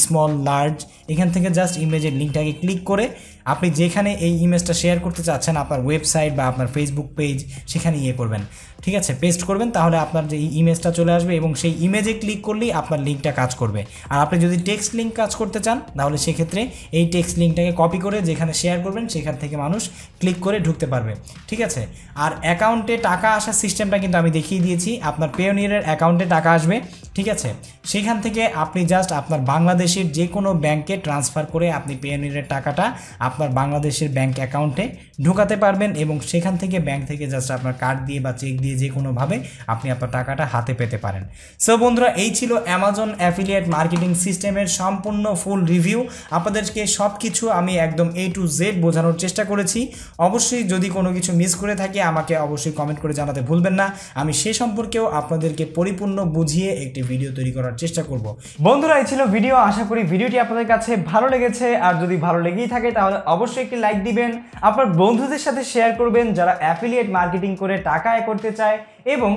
Speaker 1: স্মল লার্জ এখান থেকে জাস্ট ইমেজের লিঙ্কটাকে ক্লিক করে আপনি যেখানে এই ইমেজটা শেয়ার করতে চাচ্ছেন, আপনার ওয়েবসাইট বা আপনার ফেসবুক পেজ সেখানে ইয়ে করবেন। ঠিক আছে পেস্ট করবেন, তাহলে আপনার যে ইমেজটা চলে আসবে এবং সেই ইমেজে ক্লিক করলেই আপনার লিঙ্কটা কাজ করবে। আর আপনি যদি টেক্সট লিঙ্ক কাজ করতে চান, তাহলে সেক্ষেত্রে এই টেক্সট লিঙ্কটাকে কপি করে যেখানে শেয়ার করবেন, সেখান থেকে মানুষ ক্লিক করে ঢুকতে পারবে। ঠিক আছে? আর অ্যাকাউন্টে টাকা আসার সিস্টেমটা কিন্তু আমি দেখিয়ে দিয়েছি। আপনার পেওনিয়ারের অ্যাকাউন্টে টাকা আসবে। ঠিক আছে? সেখান থেকে আপনি জাস্ট আপনার বাংলাদেশের যে কোনো ব্যাংকে ট্রান্সফার করে আপনি পেওনিয়ারের টাকাটা আপনার বাংলাদেশের ব্যাংক অ্যাকাউন্টে ঢোকাতে পারবেন এবং সেখান থেকে ব্যাংক থেকে জাস্ট আপনার কার্ড দিয়ে বা চেক দিয়ে যে কোনোভাবে আপনি আপনার টাকাটা হাতে পেতে পারেন। সো বন্ধুরা, এই ছিল অ্যামাজন অ্যাফিলিয়েট মার্কেটিং সিস্টেমের সম্পূর্ণ ফুল রিভিউ আপনাদেরকে সব কিছু আমি একদম এ টু জেড বোঝানোর চেষ্টা করেছি। অবশ্যই যদি কোনো কিছু মিস করে থাকি, আমাকে অবশ্যই কমেন্ট করে জানাতে ভুলবেন না। আমি সে সম্পর্কেও আপনাদেরকে পরিপূর্ণ বুঝিয়ে একটি ভিডিও তৈরি করার চেষ্টা করব।
Speaker 2: বন্ধুরা, এই ছিল ভিডিও আশা করি ভিডিওটি আপনাদের কাছে ভালো লেগেছে। আর যদি ভালো লেগেই থাকে, তাহলে অবশ্যই একটি লাইক দিবেন। আপনার বন্ধুদের সাথে শেয়ার করবেন যারা অ্যাফিলিয়েট মার্কেটিং করে টাকা আয় করতে চায়। এবং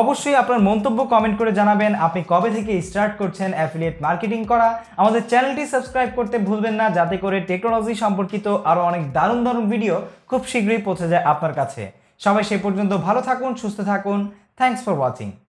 Speaker 2: অবশ্যই আপনার মন্তব্য কমেন্ট করে জানাবেন, আপনি কবে থেকে স্টার্ট করছেন অ্যাফিলিয়েট মার্কেটিং করা? আমাদের চ্যানেলটি সাবস্ক্রাইব করতে ভুলবেন না, যাতে করে টেকনোলজি সম্পর্কিত আরও অনেক দারুণ দারুণ ভিডিও খুব শীঘ্রই পৌঁছে যায় আপনার কাছে। সবাই সে পর্যন্ত ভালো থাকুন, সুস্থ থাকুন। Thanks for watching